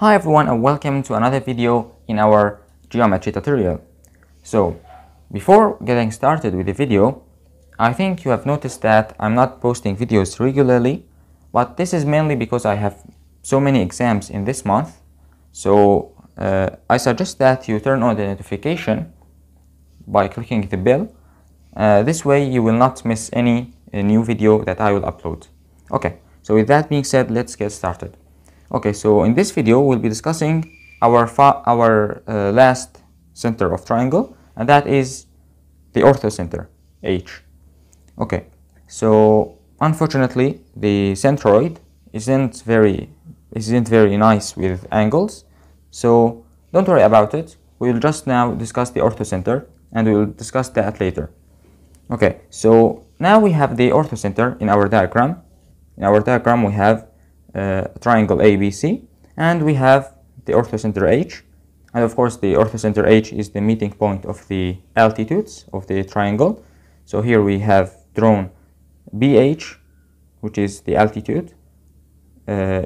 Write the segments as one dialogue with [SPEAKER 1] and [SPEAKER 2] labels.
[SPEAKER 1] Hi everyone and welcome to another video in our geometry tutorial. So before getting started with the video, I think you have noticed that I'm not posting videos regularly, but this is mainly because I have so many exams in this month. So uh, I suggest that you turn on the notification by clicking the bell. Uh, this way you will not miss any uh, new video that I will upload. Okay, so with that being said, let's get started. Okay, so in this video we'll be discussing our, our uh, last center of triangle and that is the orthocenter, H. Okay, so unfortunately the centroid isn't very isn't very nice with angles. So don't worry about it. We'll just now discuss the orthocenter and we'll discuss that later. Okay so now we have the orthocenter in our diagram. In our diagram we have uh, triangle ABC and we have the orthocenter H. And of course the orthocenter H is the meeting point of the altitudes of the triangle. So here we have drawn BH which is the altitude uh,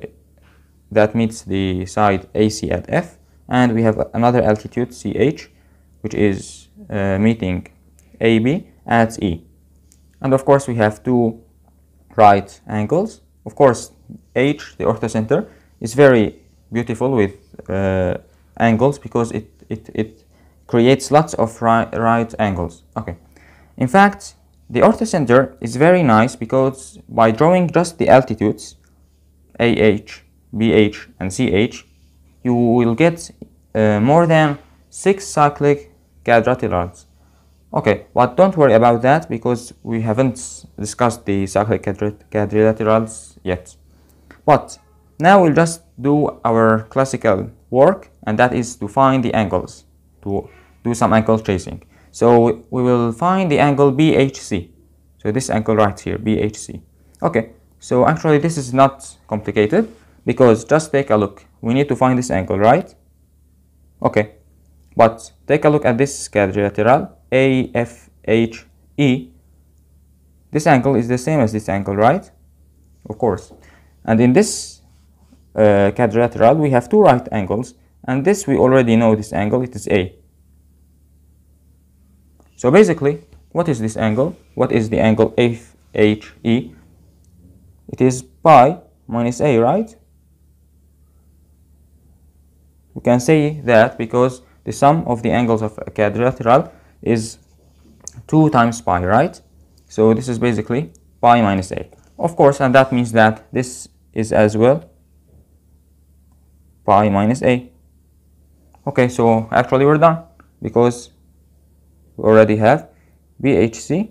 [SPEAKER 1] that meets the side AC at F. And we have another altitude CH which is uh, meeting AB at E. And of course we have two right angles of course H the orthocenter is very beautiful with uh, angles because it, it, it creates lots of right, right angles okay in fact the orthocenter is very nice because by drawing just the altitudes AH BH and CH, you will get uh, more than 6 cyclic quadrilaterals. Okay, but don't worry about that because we haven't discussed the cyclic quadrilaterals yet. But now we'll just do our classical work and that is to find the angles, to do some angle chasing. So we will find the angle BHC. So this angle right here, BHC. Okay, so actually this is not complicated because just take a look we need to find this angle right okay but take a look at this quadrilateral AFHE this angle is the same as this angle right? Of course. And in this uh, quadrilateral we have two right angles. And this we already know this angle. It is A. So basically what is this angle? What is the angle FHE it is pi minus A right? We can say that because the sum of the angles of a quadrilateral is 2 times pi, right? So this is basically pi minus a. Of course, and that means that this is as well pi minus a. Okay, so actually we're done because we already have BHC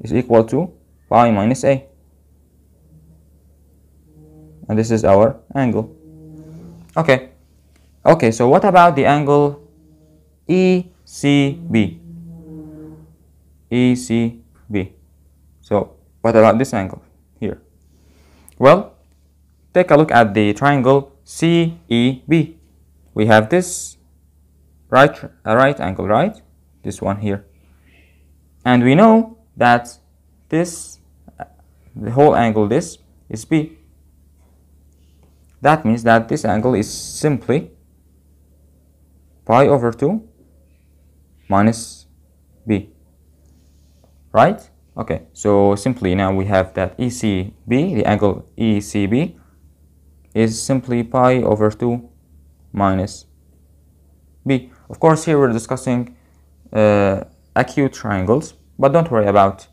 [SPEAKER 1] is equal to pi minus a. And this is our angle. Okay, Okay, so what about the angle ECB? ECB. So what about this angle here? Well, take a look at the triangle CEB. We have this right, a right angle, right? This one here. And we know that this, the whole angle this is B. That means that this angle is simply pi over 2 minus b right? Okay so simply now we have that ECB the angle ECB is simply pi over 2 minus b. Of course here we're discussing uh, acute triangles but don't worry about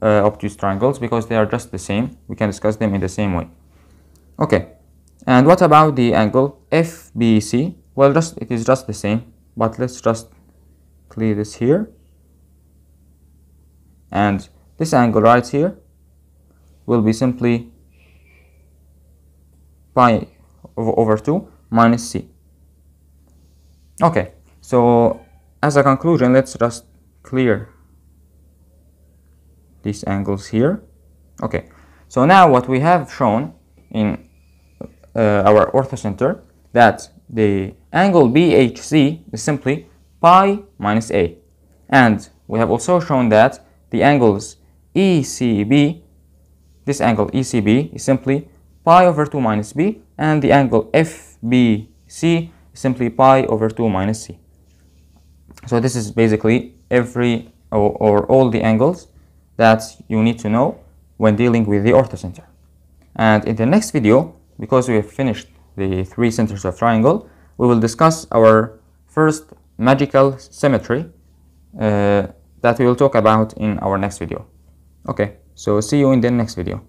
[SPEAKER 1] uh, obtuse triangles because they are just the same. We can discuss them in the same way. Okay and what about the angle FBC well just it is just the same but let's just clear this here and this angle right here will be simply pi over 2 minus c okay so as a conclusion let's just clear these angles here okay so now what we have shown in uh, our orthocenter that the angle BHC is simply pi minus a. And we have also shown that the angles ECB, this angle ECB is simply pi over 2 minus b, and the angle FBC is simply pi over 2 minus c. So this is basically every or, or all the angles that you need to know when dealing with the orthocenter. And in the next video, because we have finished the three centers of triangle, we will discuss our first magical symmetry uh, that we will talk about in our next video. Okay, so see you in the next video.